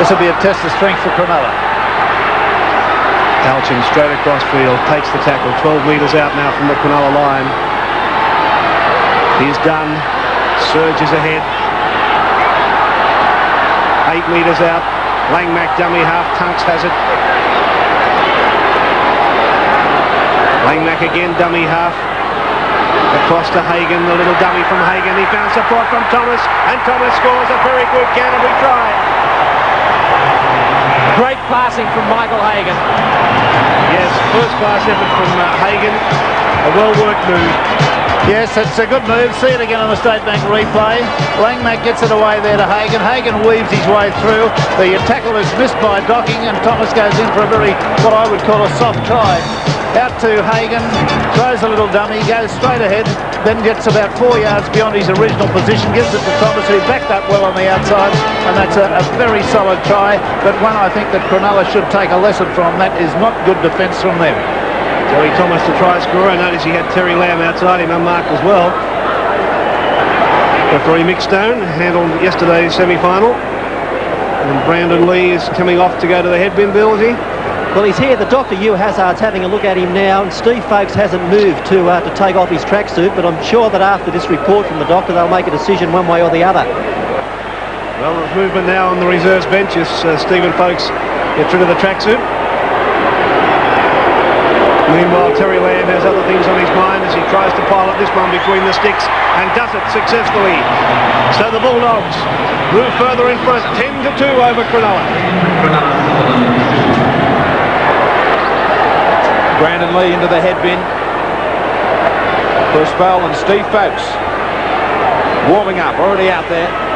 This will be a test of strength for Cronulla. Alchin straight across field, takes the tackle, 12 metres out now from the Cronulla line. He's done, surges ahead. Eight metres out, Langmack dummy half, Tunks has it. Langmack again, dummy half. Across to Hagan, the little dummy from Hagan. He found support from Thomas, and Thomas scores a very good Canterbury try. Great passing from Michael Hagan. Yes, first class effort from uh, Hagan. A well-worked move. Yes, it's a good move. See it again on the State Bank replay. Langmack gets it away there to Hagan. Hagan weaves his way through. The tackle is missed by Docking and Thomas goes in for a very, what I would call a soft try. Out to Hagan, throws a little dummy, goes straight ahead, then gets about four yards beyond his original position, gives it to Thomas, who backed up well on the outside, and that's a, a very solid try, but one I think that Cronulla should take a lesson from. That is not good defence from them. Terry Thomas to try scorer. Notice he had Terry Lamb outside him unmarked as well. Referee Mick Stone handled yesterday's semi-final. And Brandon Lee is coming off to go to the headbin, Bill, is he? Well, he's here. The doctor, Hugh Hazzard's having a look at him now, and Steve Folkes hasn't moved to uh, to take off his tracksuit, but I'm sure that after this report from the doctor, they'll make a decision one way or the other. Well, there's movement now on the reserves bench as uh, Stephen Folkes gets rid of the tracksuit. Meanwhile, Terry Lamb has other things on his mind as he tries to pilot this one between the sticks and does it successfully. So the Bulldogs move further in front, 10 to 2 over Cronulla. Brandon Lee into the head bin. For Bell and Steve Folkes warming up, already out there.